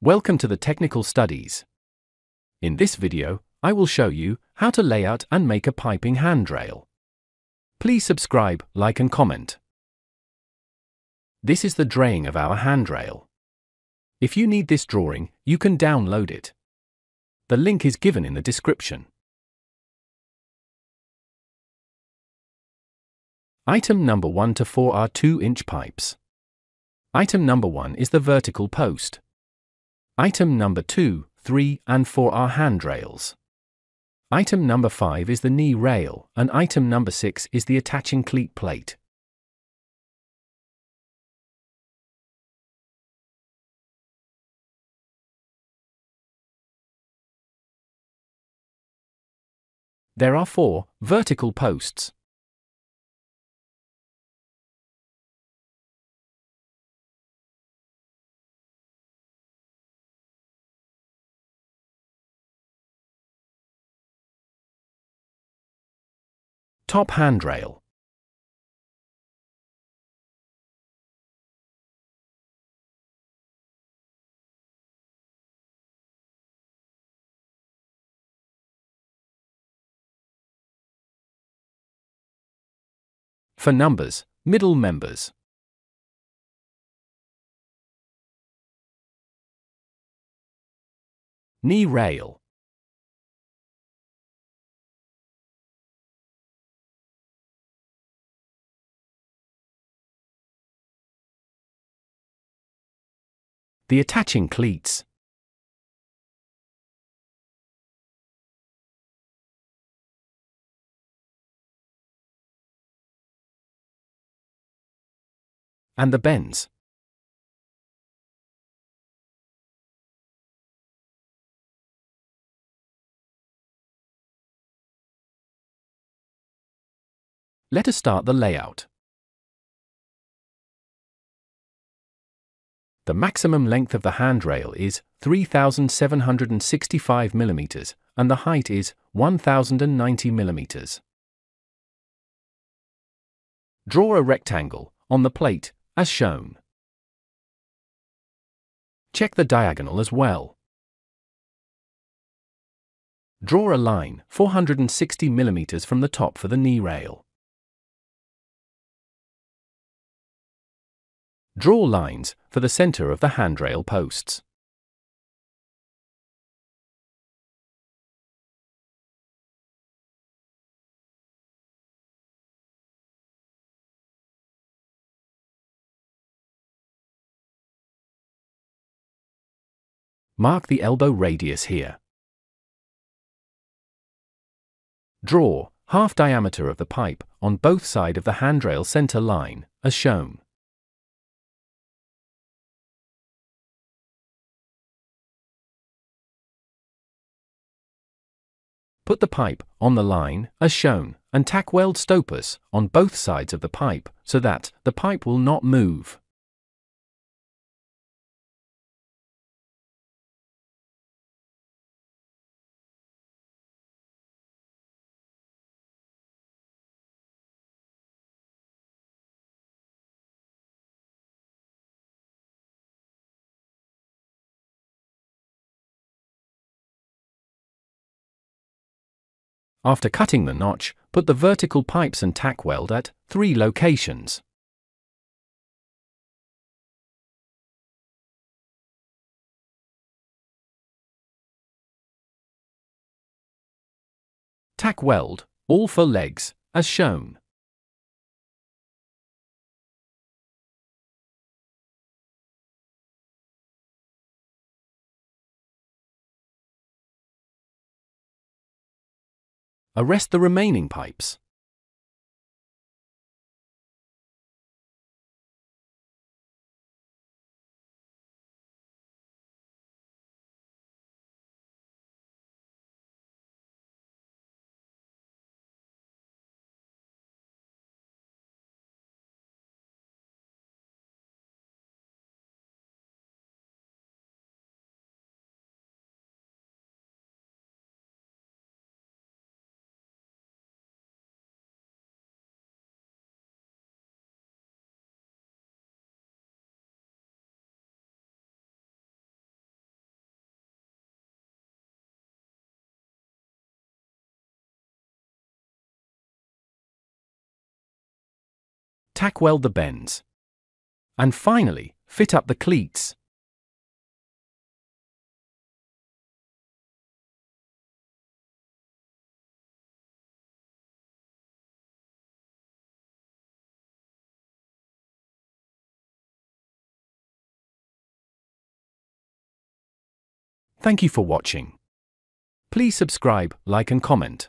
Welcome to the Technical Studies. In this video, I will show you how to lay out and make a piping handrail. Please subscribe, like and comment. This is the drawing of our handrail. If you need this drawing, you can download it. The link is given in the description. Item number 1 to 4 are 2 inch pipes. Item number 1 is the vertical post. Item number 2, 3, and 4 are handrails. Item number 5 is the knee rail, and item number 6 is the attaching cleat plate. There are four vertical posts. Top handrail. For numbers, middle members. Knee rail. The attaching cleats. And the bends. Let us start the layout. The maximum length of the handrail is 3765 mm and the height is 1090 mm. Draw a rectangle on the plate as shown. Check the diagonal as well. Draw a line 460 mm from the top for the knee rail. Draw lines for the center of the handrail posts. Mark the elbow radius here. Draw half diameter of the pipe on both side of the handrail center line, as shown. Put the pipe on the line, as shown, and tack weld stopers on both sides of the pipe so that the pipe will not move. After cutting the notch, put the vertical pipes and tack weld at three locations. Tack weld, all four legs, as shown. Arrest the remaining pipes. Tack weld the bends. And finally, fit up the cleats. Thank you for watching. Please subscribe, like and comment.